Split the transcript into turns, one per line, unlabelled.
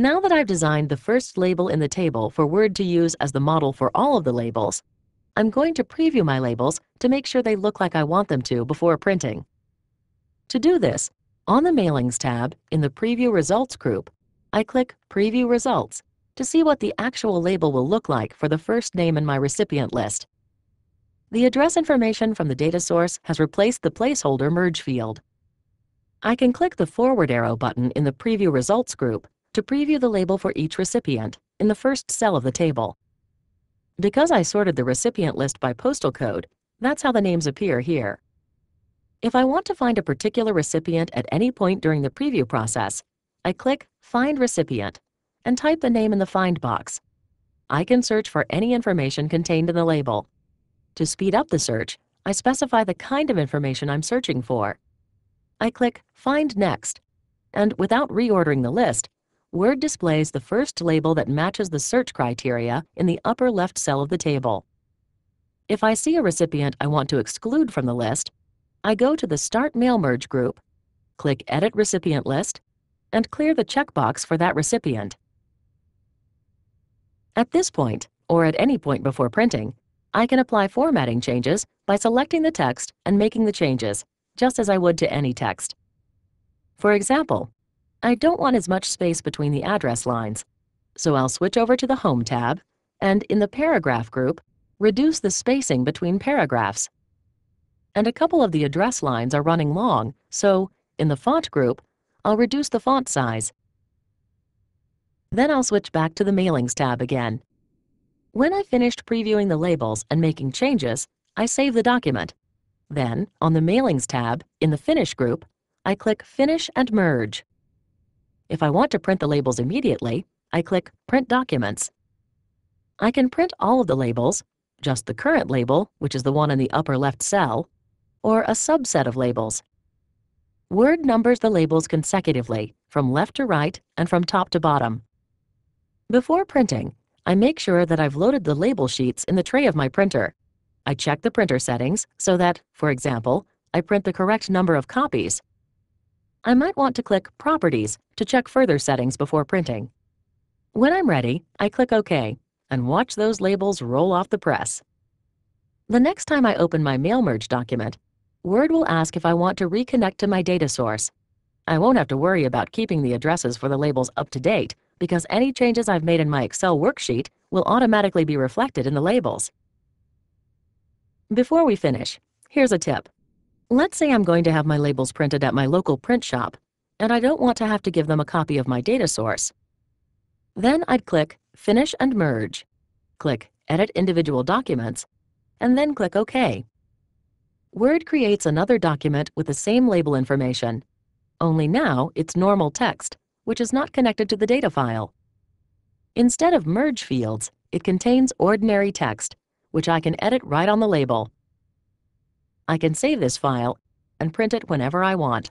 Now that I've designed the first label in the table for Word to use as the model for all of the labels, I'm going to preview my labels to make sure they look like I want them to before printing. To do this, on the Mailings tab in the Preview Results group, I click Preview Results to see what the actual label will look like for the first name in my recipient list. The address information from the data source has replaced the placeholder merge field. I can click the forward arrow button in the Preview Results group to preview the label for each recipient in the first cell of the table. Because I sorted the recipient list by postal code, that's how the names appear here. If I want to find a particular recipient at any point during the preview process, I click Find Recipient and type the name in the Find box. I can search for any information contained in the label. To speed up the search, I specify the kind of information I'm searching for. I click Find Next, and without reordering the list, Word displays the first label that matches the search criteria in the upper left cell of the table. If I see a recipient I want to exclude from the list, I go to the Start Mail Merge group, click Edit Recipient List, and clear the checkbox for that recipient. At this point, or at any point before printing, I can apply formatting changes by selecting the text and making the changes, just as I would to any text. For example, I don't want as much space between the address lines, so I'll switch over to the Home tab, and in the Paragraph group, reduce the spacing between paragraphs. And a couple of the address lines are running long, so, in the Font group, I'll reduce the font size. Then I'll switch back to the Mailings tab again. When I've finished previewing the labels and making changes, I save the document. Then, on the Mailings tab, in the Finish group, I click Finish and Merge. If I want to print the labels immediately, I click Print Documents. I can print all of the labels, just the current label, which is the one in the upper left cell, or a subset of labels. Word numbers the labels consecutively, from left to right and from top to bottom. Before printing, I make sure that I've loaded the label sheets in the tray of my printer. I check the printer settings so that, for example, I print the correct number of copies. I might want to click Properties to check further settings before printing. When I'm ready, I click OK and watch those labels roll off the press. The next time I open my mail merge document, Word will ask if I want to reconnect to my data source. I won't have to worry about keeping the addresses for the labels up to date because any changes I've made in my Excel worksheet will automatically be reflected in the labels. Before we finish, here's a tip. Let's say I'm going to have my labels printed at my local print shop, and I don't want to have to give them a copy of my data source. Then I'd click Finish and Merge, click Edit Individual Documents, and then click OK. Word creates another document with the same label information, only now it's normal text which is not connected to the data file. Instead of merge fields, it contains ordinary text, which I can edit right on the label. I can save this file and print it whenever I want.